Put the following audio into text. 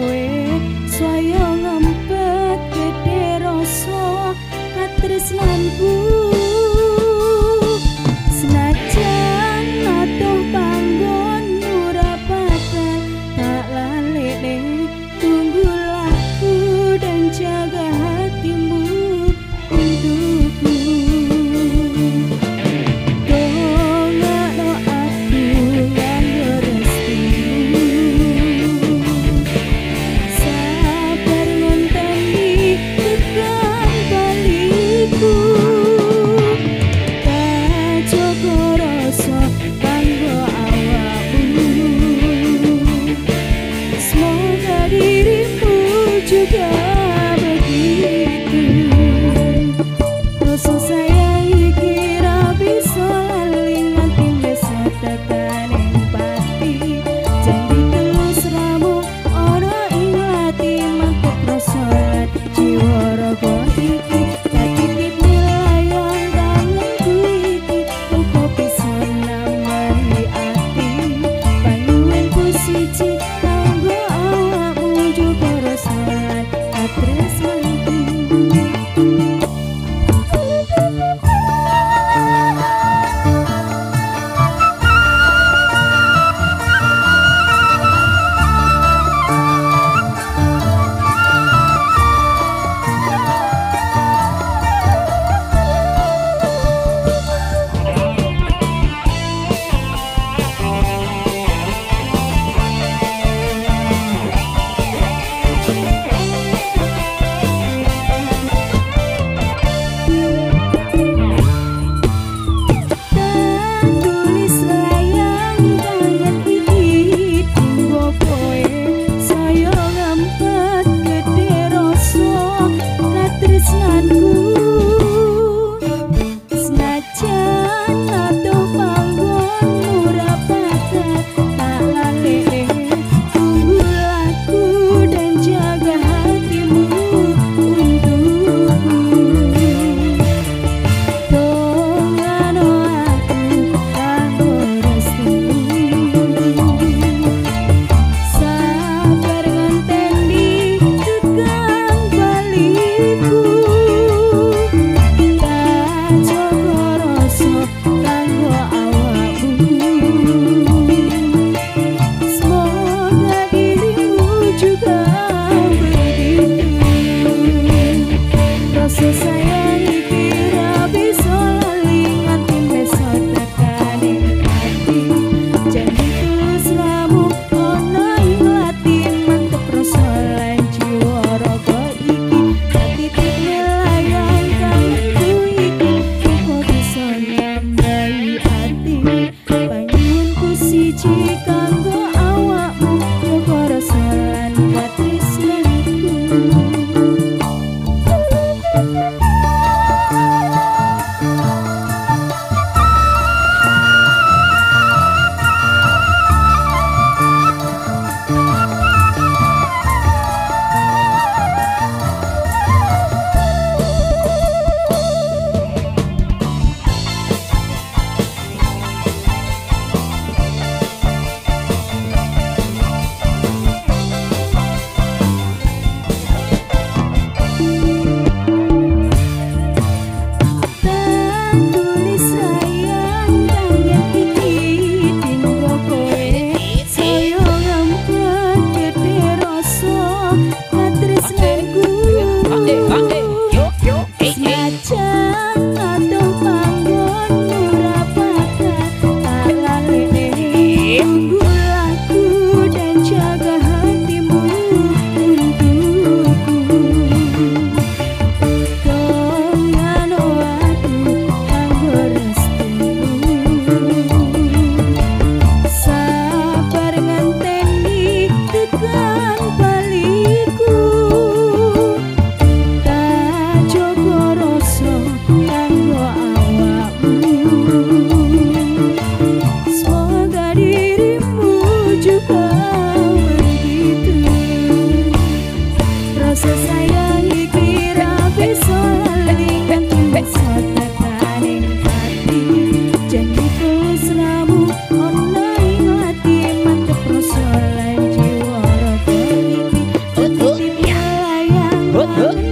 kowe. Saya ngempet gede rasa katresnanku 记 Oh. whoop.